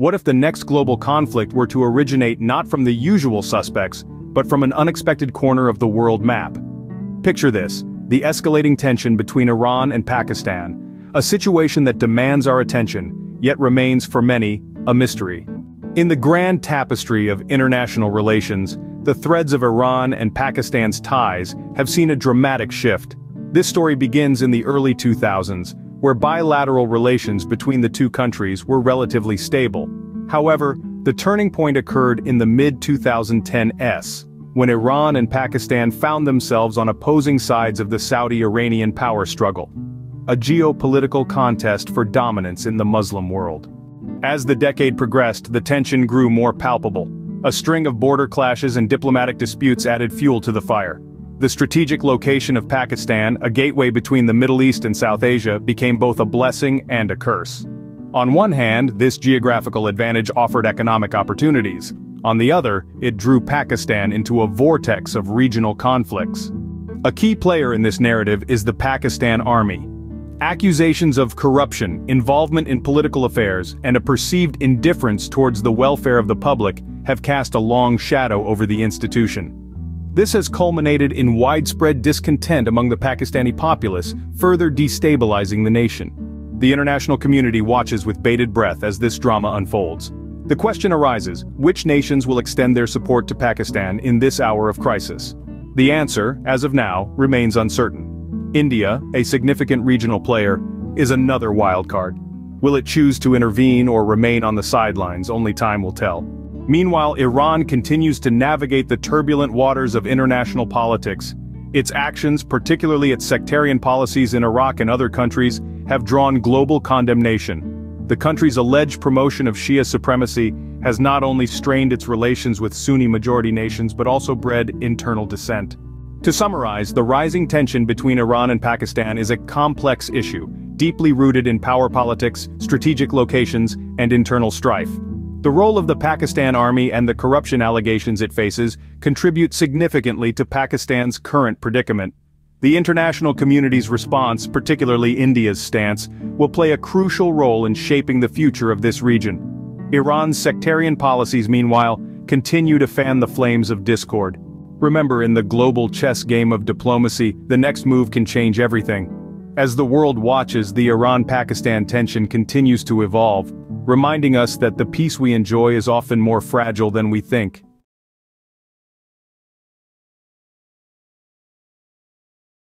What if the next global conflict were to originate not from the usual suspects, but from an unexpected corner of the world map? Picture this, the escalating tension between Iran and Pakistan, a situation that demands our attention, yet remains for many, a mystery. In the grand tapestry of international relations, the threads of Iran and Pakistan's ties have seen a dramatic shift. This story begins in the early 2000s, where bilateral relations between the two countries were relatively stable. However, the turning point occurred in the mid-2010s, when Iran and Pakistan found themselves on opposing sides of the Saudi-Iranian power struggle. A geopolitical contest for dominance in the Muslim world. As the decade progressed, the tension grew more palpable. A string of border clashes and diplomatic disputes added fuel to the fire. The strategic location of Pakistan, a gateway between the Middle East and South Asia, became both a blessing and a curse. On one hand, this geographical advantage offered economic opportunities. On the other, it drew Pakistan into a vortex of regional conflicts. A key player in this narrative is the Pakistan Army. Accusations of corruption, involvement in political affairs, and a perceived indifference towards the welfare of the public have cast a long shadow over the institution. This has culminated in widespread discontent among the Pakistani populace, further destabilizing the nation. The international community watches with bated breath as this drama unfolds. The question arises, which nations will extend their support to Pakistan in this hour of crisis? The answer, as of now, remains uncertain. India, a significant regional player, is another wildcard. Will it choose to intervene or remain on the sidelines, only time will tell. Meanwhile Iran continues to navigate the turbulent waters of international politics. Its actions, particularly its sectarian policies in Iraq and other countries, have drawn global condemnation. The country's alleged promotion of Shia supremacy has not only strained its relations with Sunni-majority nations but also bred internal dissent. To summarize, the rising tension between Iran and Pakistan is a complex issue, deeply rooted in power politics, strategic locations, and internal strife. The role of the Pakistan Army and the corruption allegations it faces contribute significantly to Pakistan's current predicament. The international community's response, particularly India's stance, will play a crucial role in shaping the future of this region. Iran's sectarian policies meanwhile, continue to fan the flames of discord. Remember in the global chess game of diplomacy, the next move can change everything. As the world watches the Iran-Pakistan tension continues to evolve, reminding us that the peace we enjoy is often more fragile than we think.